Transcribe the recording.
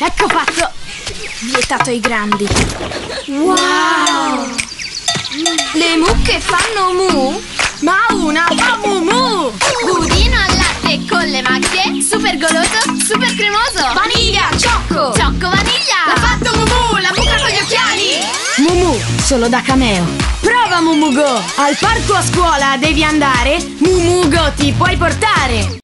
Ecco fatto! Vietato ai grandi. Wow! Le mucche fanno mu? Ma una fa mu mu! Budino al latte con le macchie, super goloso, super cremoso. Vaniglia, ciocco! Ciocco vaniglia! L'ha fatto Mumu, la mucca con gli occhiali! Mumu, solo da Cameo. Prova Mu, Go! Al parco a scuola devi andare, Mumu Go ti puoi portare!